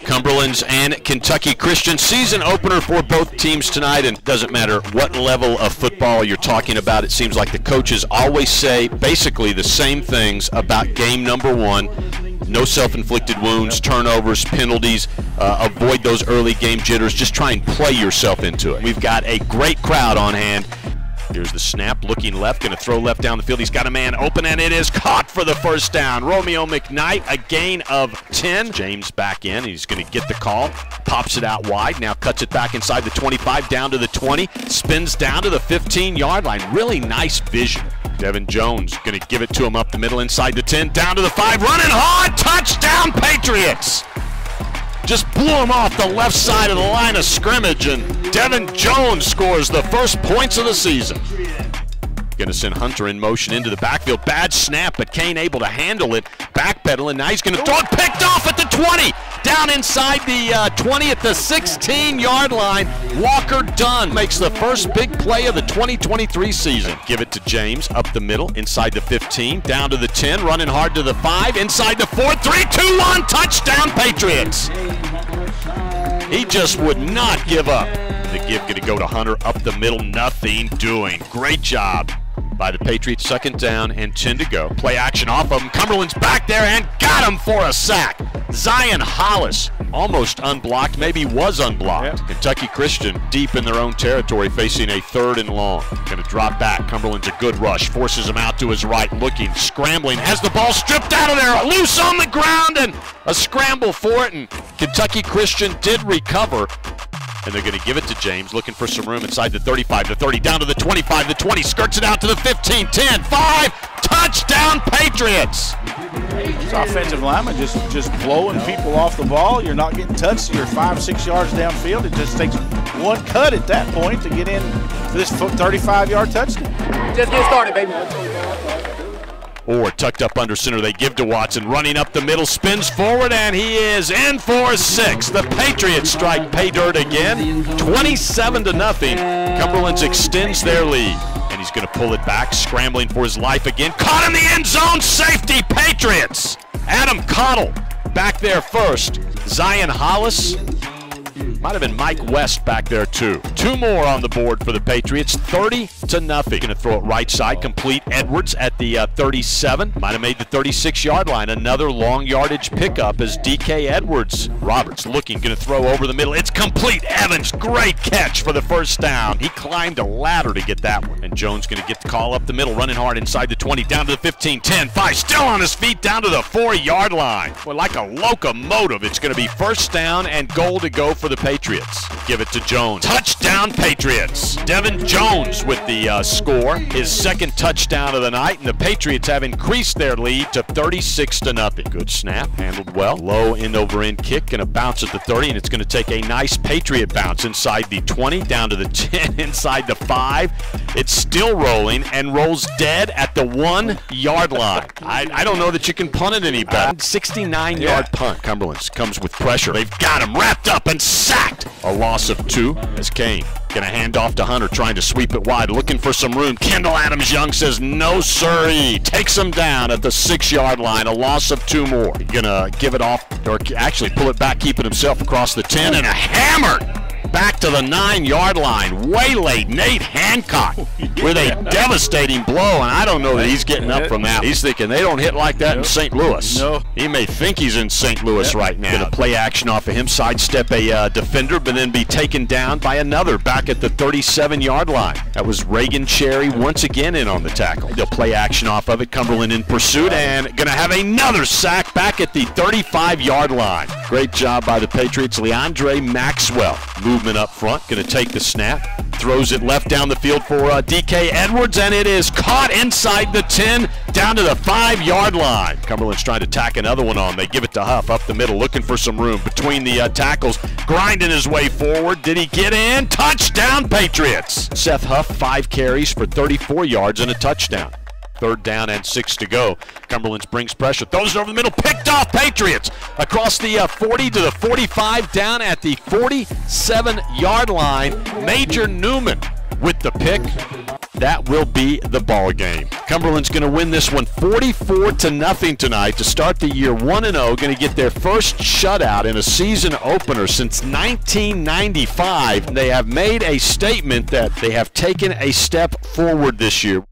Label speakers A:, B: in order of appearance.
A: Cumberlands and Kentucky Christian season opener for both teams tonight. And doesn't matter what level of football you're talking about, it seems like the coaches always say basically the same things about game number one. No self inflicted wounds, turnovers, penalties. Uh, avoid those early game jitters. Just try and play yourself into it. We've got a great crowd on hand. Here's the snap, looking left, going to throw left down the field. He's got a man open, and it is caught for the first down. Romeo McKnight, a gain of 10. James back in. He's going to get the call, pops it out wide, now cuts it back inside the 25, down to the 20, spins down to the 15 yard line. Really nice vision. Devin Jones going to give it to him up the middle, inside the 10, down to the 5, running hard, touchdown, Patriots! Just blew him off the left side of the line of scrimmage, and Devin Jones scores the first points of the season. To send Hunter in motion into the backfield. Bad snap, but Kane able to handle it. Backpedaling. Now he's to throw it picked off at the 20. Down inside the uh, 20 at the 16 yard line. Walker Dunn makes the first big play of the 2023 season. Give it to James up the middle, inside the 15, down to the 10, running hard to the 5, inside the 4, 3, 2, 1. Touchdown, Patriots. He just would not give up. The give going to go to Hunter up the middle, nothing doing. Great job by the Patriots. Second down and 10 to go. Play action off of him. Cumberlands back there and got him for a sack. Zion Hollis almost unblocked, maybe was unblocked. Kentucky Christian deep in their own territory facing a third and long. Going to drop back. Cumberlands a good rush. Forces him out to his right, looking, scrambling. Has the ball stripped out of there. Loose on the ground and a scramble for it. And Kentucky Christian did recover. And they're going to give it to James, looking for some room inside the 35, the 30, down to the 25, the 20, skirts it out to the 15, 10, 5, touchdown Patriots!
B: This offensive lineman just just blowing people off the ball. You're not getting touched. You're five, six yards downfield. It just takes one cut at that point to get in for this 35-yard touchdown.
C: Just get started, baby.
A: Or tucked up under center, they give to Watson, running up the middle, spins forward, and he is in for six. The Patriots strike pay dirt again, 27 to nothing. Cumberlands extends their lead, and he's going to pull it back, scrambling for his life again. Caught in the end zone, safety, Patriots. Adam Cottle back there first. Zion Hollis might have been Mike West back there too. Two more on the board for the Patriots, 30 to nothing. Going to throw it right side, complete. Edwards at the uh, 37, might have made the 36-yard line. Another long yardage pickup as DK Edwards. Roberts looking, going to throw over the middle. It's complete. Evans, great catch for the first down. He climbed a ladder to get that one. And Jones going to get the call up the middle, running hard inside the 20, down to the 15, 10, 5, still on his feet, down to the four-yard line. Well, like a locomotive, it's going to be first down and goal to go for the Patriots. Give it to Jones. Touchdown Patriots. Devin Jones with the uh, score, his second touchdown of the night, and the Patriots have increased their lead to 36 to nothing. Good snap, handled well. Low end over end kick, going to bounce at the 30, and it's going to take a nice Patriot bounce inside the 20, down to the 10, inside the 5. It's still rolling and rolls dead at the one yard line. I, I don't know that you can punt it any better. 69 yard punt. Cumberlands comes with pressure. They've got him wrapped up and sacked. A loss of two as Kane going to hand off to Hunter, trying to sweep it wide, looking for some room. Kendall Adams Young says, no, sirree. Takes him down at the six yard line. A loss of two more. Going to give it off, or actually pull it back, keeping himself across the 10, and a hammer back to the nine yard line. Way late, Nate Hancock with a devastating blow, and I don't know that he's getting up from that. He's thinking they don't hit like that in St. Louis.
B: No.
A: He may think he's in St. Louis right now. To play action off of him, sidestep a uh, defender, but then be taken down by another back at the 37 yard line. That was Reagan Cherry once again in on the tackle. They'll play action off of it. Cumberland in pursuit and going to have another sack back at the 35 yard line. Great job by the Patriots. Leandre Maxwell movement up front, going to take the snap, throws it left down the field for uh, DK Edwards, and it is caught inside the 10, down to the five yard line. Cumberlands trying to tack another one on. They give it to Huff up the middle, looking for some room between the uh, tackles, grinding his way forward. Did he get in? Touchdown, Patriots. Seth Huff, five carries for 34 yards and a touchdown. Third down and six to go. Cumberlands brings pressure, throws it over the middle, picked off Patriots across the uh, 40 to the 45, down at the 47 yard line. Major Newman with the pick. that will be the ball game. Cumberlands going to win this one 44 to nothing tonight to start the year 1 0. Going to get their first shutout in a season opener since 1995. They have made a statement that they have taken a step forward this year.